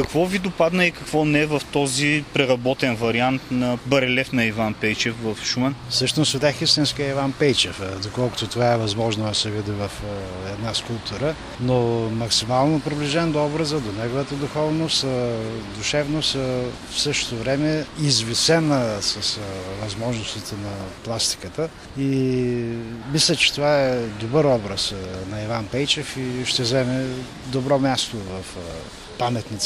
Какво ви допадна и какво не в този преработен вариант на барелев на Иван Пейчев в Шумен? Всъщност видях истинска Иван Пейчев, доколкото това е възможно да се види в една скулптура, но максимално приближен до образа, до неговата духовност, душевност, в същото време извисена с възможностите на пластиката и мисля, че това е добър образ на Иван Пейчев и ще вземе добро място в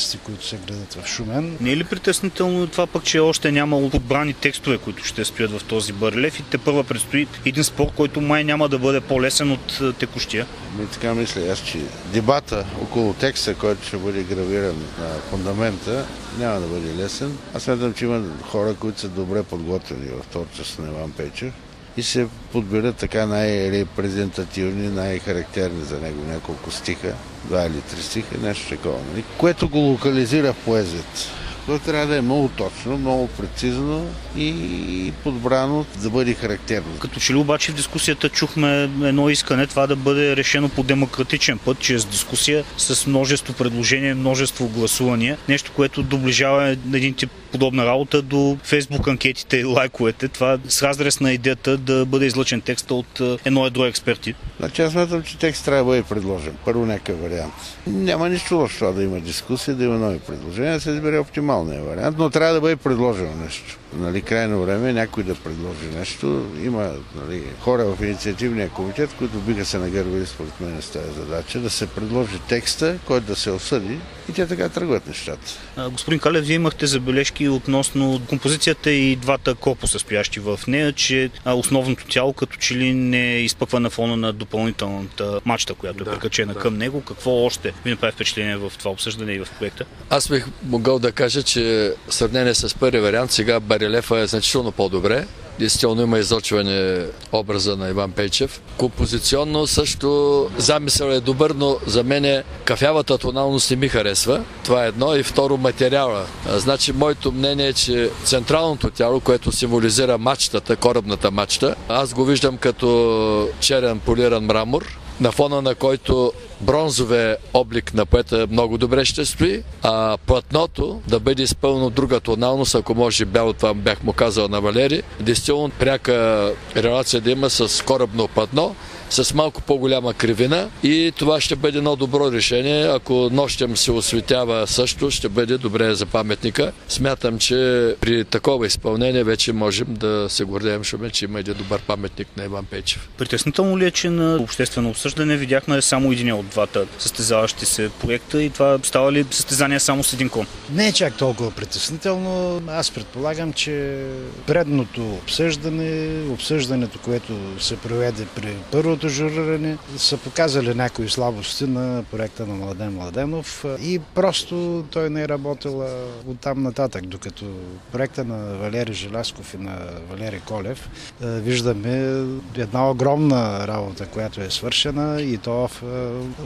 паметниците, които се градат в Шумен. Не е ли притеснително това пък, че още нямало подбрани текстове, които ще стоят в този барелев и те първа предстои един спор, който май няма да бъде по-лесен от текущия? Ми така мисля аз, че дебата около текста, който ще бъде гравиран на фундамента, няма да бъде лесен. Аз смятам, че има хора, които са добре подготвени в творчеството на Иван Печев и се подберат така най-репрезентативни, най-характерни за него няколко стиха, два или три стиха, нещо такова, нали? което го локализира в поезията. Което трябва да е много точно, много прецизно и подбрано да бъде характерно. Като че ли обаче в дискусията чухме едно искане това да бъде решено по демократичен път, чрез дискусия с множество предложения, множество гласувания. Нещо, което доближава един тип подобна работа до фейсбук анкетите и лайковете. Това с разрез на идеята да бъде излъчен текста от едно едро експерти. Значи аз смятам, че текст трябва да бъде предложен. Първо някакъв вариант. Няма нищо лошо да има дискусия, да има нови предложения, да се избере оптималния вариант, но трябва да бъде предложено нещо нали, крайно време някой да предложи нещо. Има нали, хора в инициативния комитет, които биха се нагърбили според мен с тази задача, да се предложи текста, който да се осъди и те така тръгват нещата. Господин Калев, вие имахте забележки относно композицията и двата корпуса, стоящи в нея, че основното тяло като че ли не изпъква на фона на допълнителната мачта, която е да, прикачена да. към него. Какво още ви направи впечатление в това обсъждане и в проекта? Аз бих могъл да кажа, че в сравнение с първи вариант, сега барелефа е значително по-добре. Действително има излъчване образа на Иван Пейчев. Композиционно също замисъл е добър, но за мен е кафявата тоналност не ми харесва. Това е едно. И второ материала. Значи моето мнение е, че централното тяло, което символизира мачтата, корабната мачта, аз го виждам като черен полиран мрамор, на фона на който бронзове облик на поета много добре ще стои, а платното да бъде изпълнено друга тоналност, ако може бяло, това бях му казал на Валери. Действително пряка релация да има с корабно платно, с малко по-голяма кривина и това ще бъде едно добро решение. Ако нощем се осветява също, ще бъде добре за паметника. Смятам, че при такова изпълнение вече можем да се гордеем, че има един добър паметник на Иван Печев. Притеснително ли е, че на обществено обсъждане видяхме само един от двата състезаващи се проекта и това става ли състезание само с един кон? Не е чак толкова притеснително. Аз предполагам, че предното обсъждане, обсъждането, което се проведе при първото журиране са показали някои слабости на проекта на Младен Младенов и просто той не е работил от там нататък, докато проекта на Валери Желясков и на Валери Колев виждаме една огромна работа, която е свършена и то в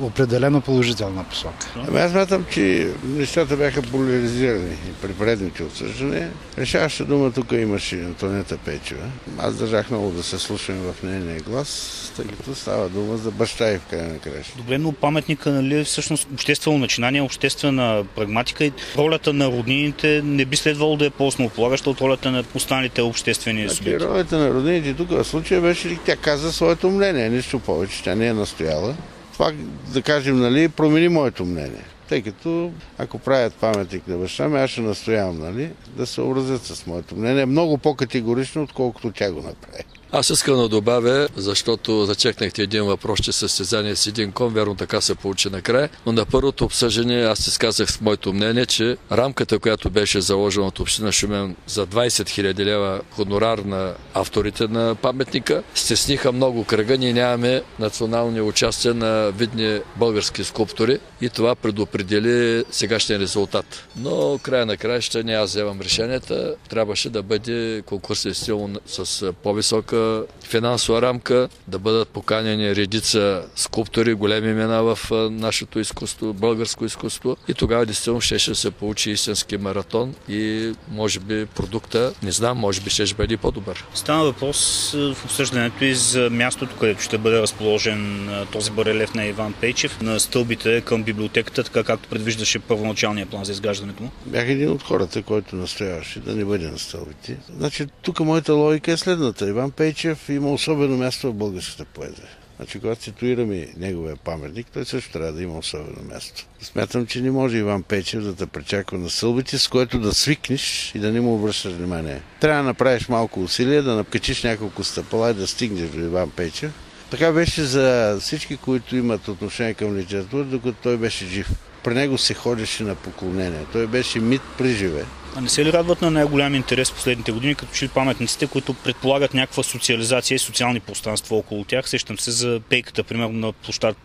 определено положителна посока. Ами аз смятам, че нещата бяха поляризирани при предните отсъждане. Решаваща дума тук имаше Антонета Печева. Аз държах много да се слушам в нейния глас, тъй като става дума за баща и в края на края. Добре, но паметника нали, е всъщност обществено начинание, обществена прагматика и ролята на роднините не би следвало да е по-основополагаща от ролята на останалите обществени значи, субекти. Ролята на роднините тук в случая беше тя каза своето мнение, нищо повече, тя не е настояла. Това, да кажем, нали, промени моето мнение тъй като ако правят паметник на баща ми, аз ще настоявам нали, да се образят с моето мнение много по-категорично, отколкото тя го направи. Аз искам да добавя, защото зачекнахте един въпрос, че състезание с един кон, верно така се получи накрая, но на първото обсъждане аз изказах с моето мнение, че рамката, която беше заложена от община Шумен за 20 000 лева хонорар на авторите на паметника, стесниха много кръга, ние нямаме национални участия на видни български скулптори и това предопредели сегашния резултат. Но края на края ще не аз вземам решенията, трябваше да бъде конкурсен стил с по-висока някаква финансова рамка, да бъдат поканени редица скулптори, големи имена в нашето изкуство, българско изкуство. И тогава действително ще, ще се получи истински маратон и може би продукта, не знам, може би ще, ще бъде по-добър. Стана въпрос в обсъждането и за мястото, където ще бъде разположен този барелев на Иван Пейчев на стълбите към библиотеката, така както предвиждаше първоначалния план за изграждането му. Бях един от хората, който настояваше да не бъде на стълбите. Значи, тук моята логика е следната. Иван Пейчев има особено място в българската поезия. Значи, когато ситуираме неговия паметник, той също трябва да има особено място. Смятам, че не може Иван Печев да те пречаква на сълбите, с което да свикнеш и да не му обръщаш внимание. Трябва да направиш малко усилие, да накачиш няколко стъпала и да стигнеш до Иван Печев. Така беше за всички, които имат отношение към литература, докато той беше жив. При него се ходеше на поклонение. Той беше мит при живе. А не се ли радват на най-голям интерес последните години, като че паметниците, които предполагат някаква социализация и социални пространства около тях? Сещам се за пейката, примерно на площад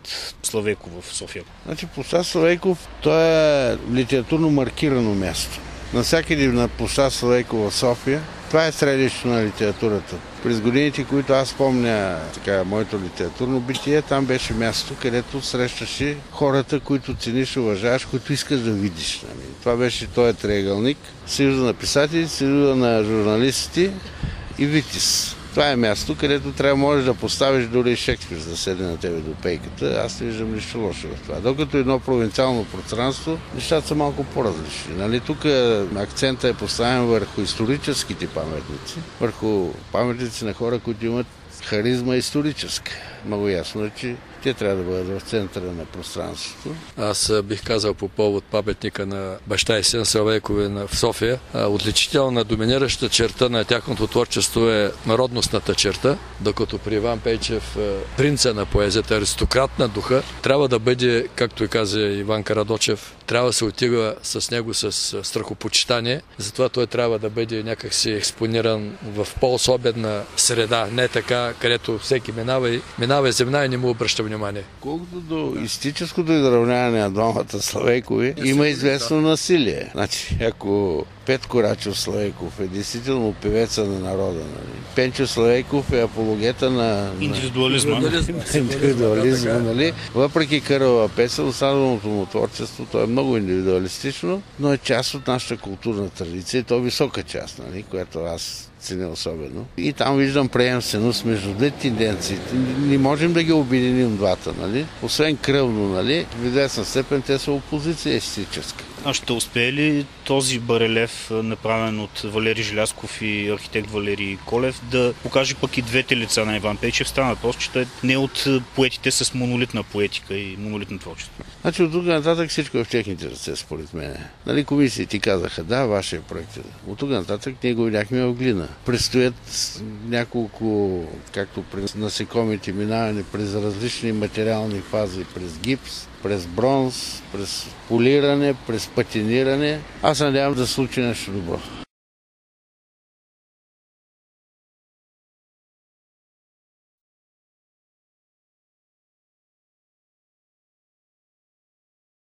Славейко в София. Значи площад Славейков, то е литературно маркирано място. Навсякъде на площад Славейко в София, това е средището на литературата. През годините, които аз помня така, моето литературно битие, там беше място, където срещаше хората, които цениш, уважаваш, които искаш да видиш. Нали. Това беше този триъгълник. Съюза на писатели, Съюза на журналистите и Витис. Това е място, където трябва можеш да поставиш дори Шекспир да седне на тебе до пейката. Аз не виждам нищо лошо в това. Докато едно провинциално пространство, нещата са малко по-различни. Нали? Тук акцента е поставен върху историческите паметници, върху паметници на хора, които имат харизма историческа. Много ясно е, че те трябва да бъдат в центъра на пространството. Аз бих казал по повод паметника на баща и син Савейкове в София. Отличителна доминираща черта на тяхното творчество е народностната черта, докато при Иван Пейчев принца на поезията, аристократ на духа, трябва да бъде, както и каза Иван Карадочев, трябва да се отига с него с страхопочитание. Затова той трябва да бъде някакси експониран в по-особена среда, не така, където всеки минава и минава земна и не му обръща внимание. Колкото до истическото изравняване на двамата Славейкови, има известно насилие. Значи, ако Петко Рачо Славейков е действително певеца на народа. Нали? Пенчо Славейков е апологета на... Индивидуализма. Индивидуализма, нали? Въпреки Кърва песен, останалото му творчество, то е много индивидуалистично, но е част от нашата културна традиция и то е висока част, нали? която аз ценя особено. И там виждам приемственост между две тенденции. Не можем да ги обединим двата, нали? Освен кръвно, нали? В известна степен те са опозиция естетическа. А ще успее ли този барелев, направен от Валери Желясков и архитект Валери Колев, да покаже пък и двете лица на Иван Пейчев? Стана просто, че той не от поетите с монолитна поетика и монолитно творчество. Значи от тук нататък всичко е в техните ръце, според мен. Нали, комисии ти казаха, да, вашия проект е. От тук нататък ние го видяхме в глина. Предстоят няколко, както през насекомите, минаване през различни материални фази, през гипс, през бронз, през полиране, през патиниране. Аз надявам да случи нещо добро.